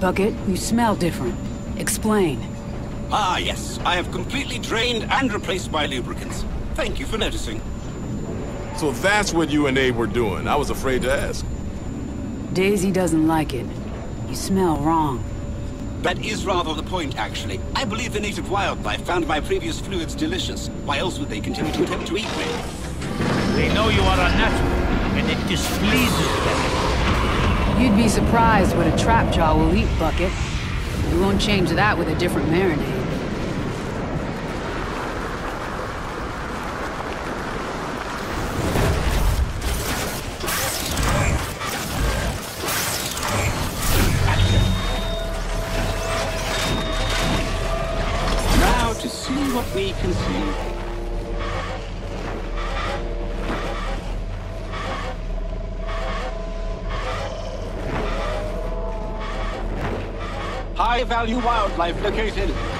Bucket, you smell different. Explain. Ah, yes. I have completely drained and replaced my lubricants. Thank you for noticing. So that's what you and Abe were doing. I was afraid to ask. Daisy doesn't like it. You smell wrong. That is rather the point, actually. I believe the native wildlife found my previous fluids delicious. Why else would they continue to attempt to eat me? They know you are unnatural, and it displeases them. You'd be surprised what a trap jaw will eat, Bucket. We won't change that with a different marinade. Now to see what we can see. High-value wildlife located.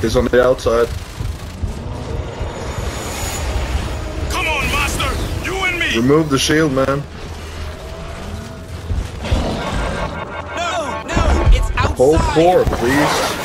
He's on the outside. Come on, Master! You and me! Remove the shield, man. No, no, it's outside. Hold four, please.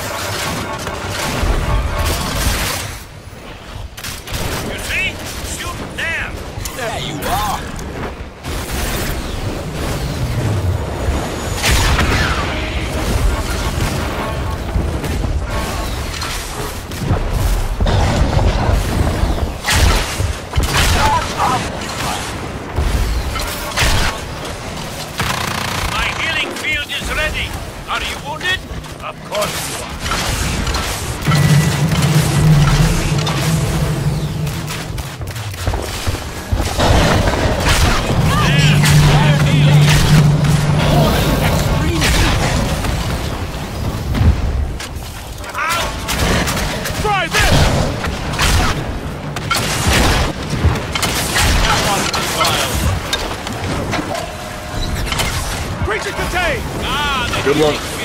Try this! Creature contained! Ah, Good luck.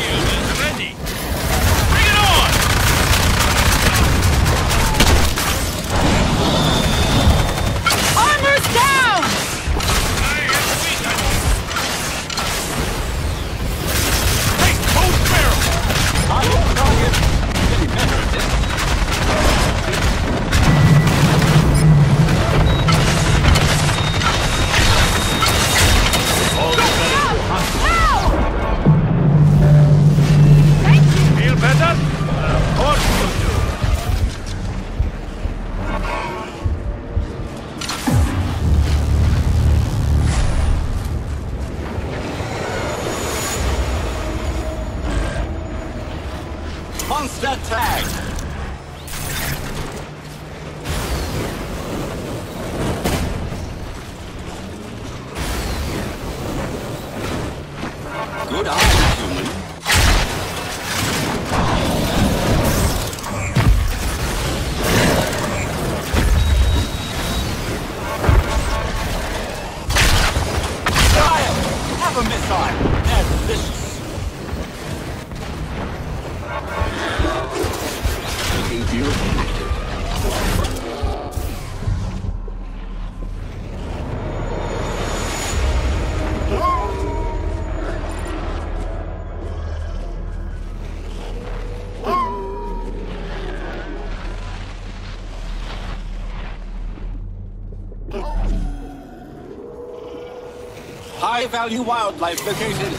High-value wildlife located.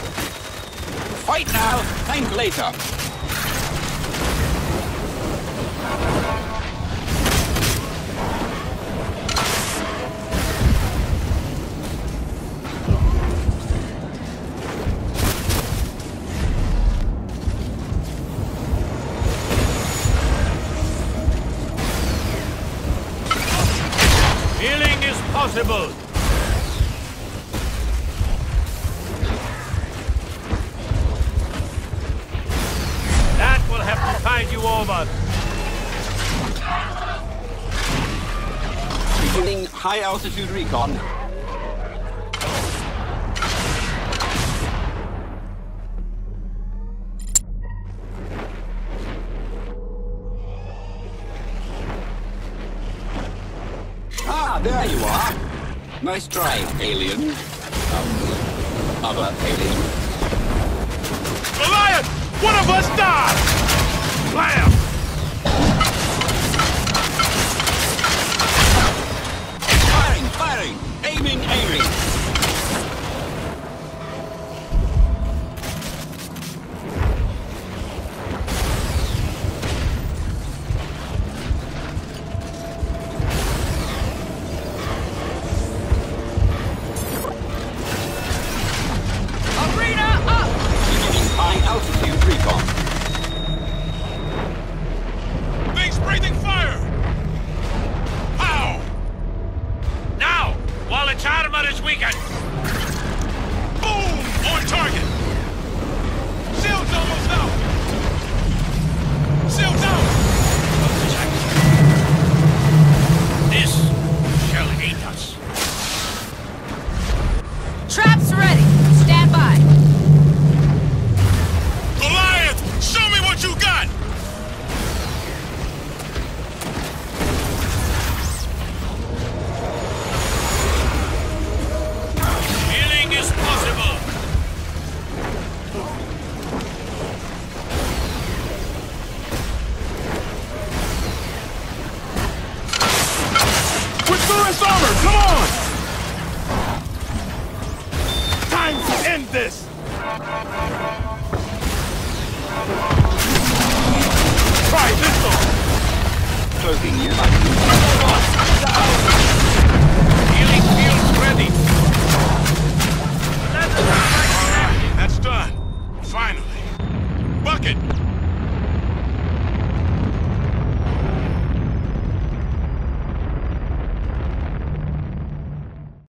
Fight now, thank later. Healing is possible. Tide you over. Beginning high altitude recon. Ah, there you are. Nice try, alien. Um, other alien. Goliath! One of us died! Blam! While its armor is weakened! Boom! On target! Shield's almost out! Shield's out! This this! Try this on! Cloaking you. Healing fields ready!